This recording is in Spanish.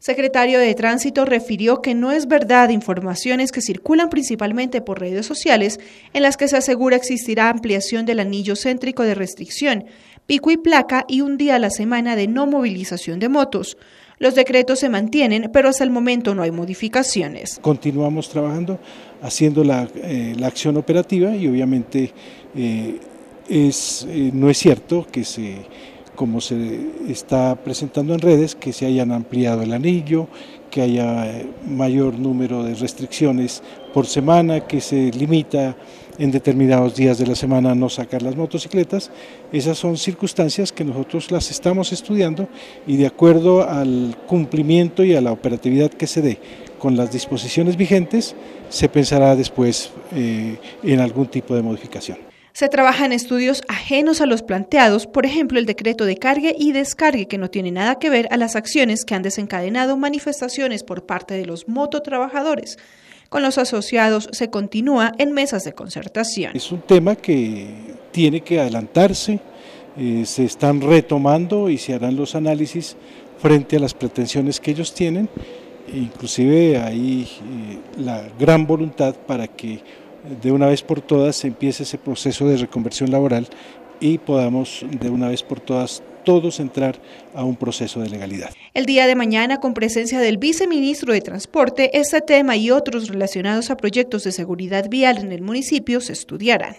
Secretario de Tránsito refirió que no es verdad informaciones que circulan principalmente por redes sociales en las que se asegura existirá ampliación del anillo céntrico de restricción, pico y placa y un día a la semana de no movilización de motos. Los decretos se mantienen, pero hasta el momento no hay modificaciones. Continuamos trabajando, haciendo la, eh, acción operativa y obviamente eh, es, eh, no es cierto que se como se está presentando en redes, que se hayan ampliado el anillo, que haya mayor número de restricciones por semana, que se limita en determinados días de la semana no sacar las motocicletas. Esas son circunstancias que nosotros las estamos estudiando y de acuerdo al cumplimiento y a la operatividad que se dé con las disposiciones vigentes, se pensará después eh, en algún tipo de modificación. Se trabaja en estudios ajenos a los planteados, por ejemplo el decreto de cargue y descargue que no tiene nada que ver a las acciones que han desencadenado manifestaciones por parte de los mototrabajadores. Con los asociados se continúa en mesas de concertación. Es un tema que tiene que adelantarse, eh, se están retomando y se harán los análisis frente a las pretensiones que ellos tienen. Inclusive hay eh, la gran voluntad para que de una vez por todas empiece ese proceso de reconversión laboral y podamos de una vez por todas todos entrar a un proceso de legalidad. El día de mañana, con presencia del viceministro de Transporte, este tema y otros relacionados a proyectos de seguridad vial en el municipio se estudiarán.